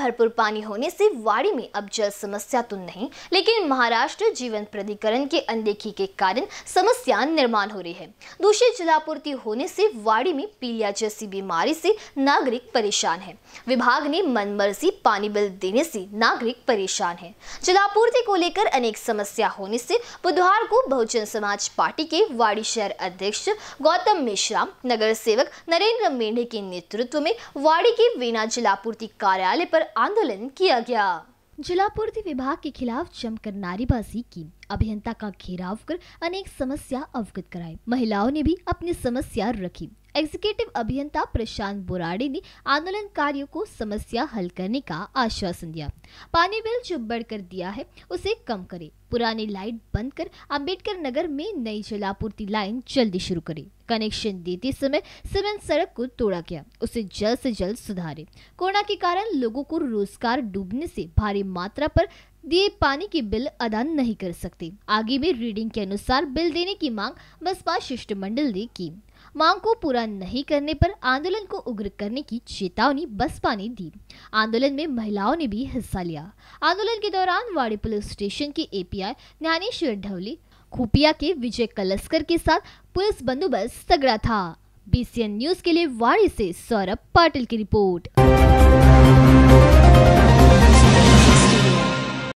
भरपूर पानी होने से वाड़ी में अब जल समस्या तो नहीं, लेकिन महाराष्ट्र जीवन प्राधिकरण के अनदेखी के कारण समस्या निर्माण हो रही है। दूषित जलापूर्ति होने से वाड़ी में पीलिया जैसी बीमारी से नागरिक परेशान है। विभाग ने मनमर्जी पानी बिल देने से नागरिक परेशान है। जलापूर्ति को लेकर अनेक समस्या होने से बुधवार को बहुजन समाज पार्टी के वाड़ी शहर अध्यक्ष गौतम मिश्रा नगर सेवक नरेंद्र मेढे के नेतृत्व में वाड़ी के वीणा जलापूर्ति कार्यालय पर आंदोलन किया गया। जलापूर्ति विभाग के खिलाफ जमकर नारेबाजी की। अभियंता का घेराव कर अनेक समस्या अवगत कराई। महिलाओं ने भी अपनी समस्या रखी। एग्जीक्यूटिव अभियंता प्रशांत बोराडे ने आंदोलनकारियों को समस्या हल करने का आश्वासन दिया। पानी बिल जो बढ़कर दिया है, उसे कम करे। पुरानी लाइट बंद कर अंबेडकर नगर में नई जलापूर्ति लाइन जल्दी शुरू करे। कनेक्शन देते समय सीमेंट सड़क को तोड़ा गया। उसे जल्द से जल्द सुधारे। कोरोना के कारण लोगों को रोज़गार डूबने से भारी मात्रा पर दिए पानी के बिल अदा नहीं कर सकते। आगे भी रीडिंग के अनुसार बिल देने की मांग बसपा शिष्टमंडल ने की। मांग को पूरा नहीं करने पर आंदोलन को उग्र करने की चेतावनी बसपा ने दी। आंदोलन में महिलाओं ने भी हिस्सा लिया। आंदोलन के दौरान वाड़ी पुलिस स्टेशन के एपीआई ज्ञानेश्वर ढवली, खुपिया के विजय कलस्कर के साथ पुलिस बंदोबस्त तगड़ा था। बीसीएन न्यूज़ के लिए वाड़ी से सौरभ पाटिल की रिपोर्ट।